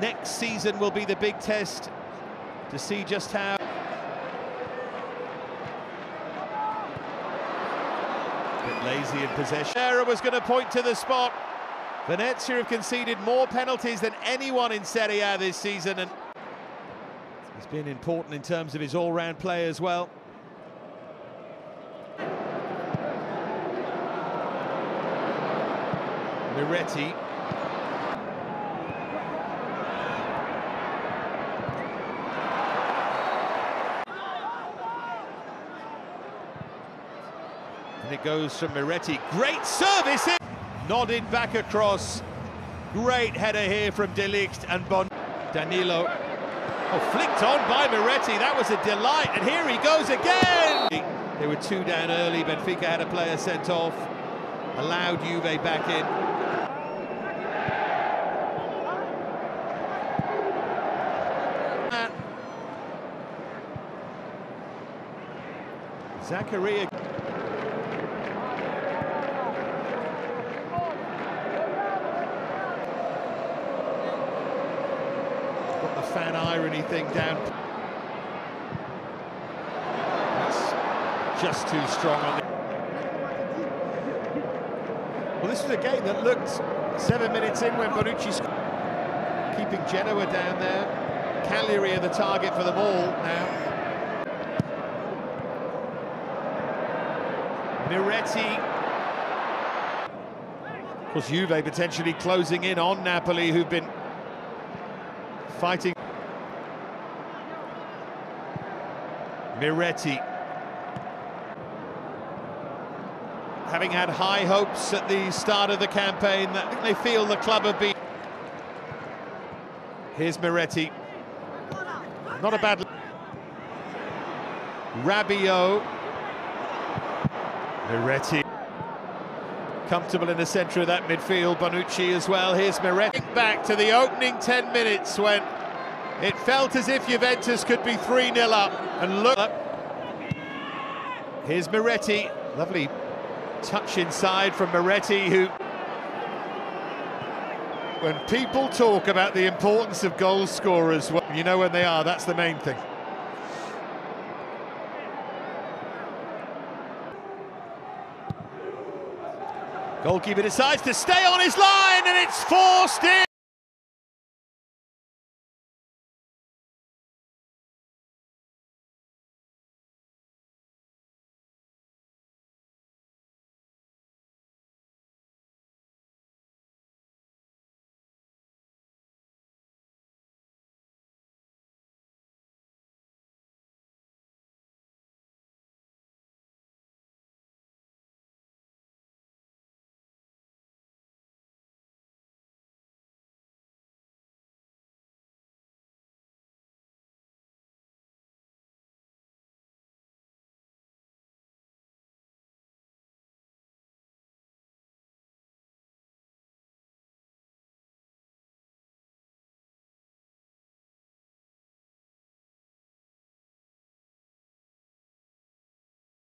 Next season will be the big test to see just how. Bit lazy in possession. Era was going to point to the spot. Venezia have conceded more penalties than anyone in Serie A this season, and he's been important in terms of his all-round play as well. Miretti. And it goes from Miretti. Great service! Nodded back across. Great header here from De Ligt and Bon. Danilo. Oh, flicked on by Miretti. That was a delight. And here he goes again. They were two down early. Benfica had a player sent off. Allowed Juve back in. Zakaria. Fan irony thing down. That's just too strong on the... Well, this was a game that looked seven minutes in when Bonucci keeping Genoa down there. Cagliari are the target for them all now. Miretti. Of course, Juve potentially closing in on Napoli, who've been fighting. Miretti. Having had high hopes at the start of the campaign, I think they feel the club have been. Here's Miretti. Not a bad... Rabiot. Miretti. Comfortable in the centre of that midfield, Bonucci as well. Here's Miretti. Back to the opening 10 minutes when it felt as if Juventus could be 3-0 up. And look up. Here's Miretti. Lovely touch inside from Miretti, who... When people talk about the importance of goal scorers, well, you know when they are, that's the main thing. Goalkeeper decides to stay on his line and it's forced in.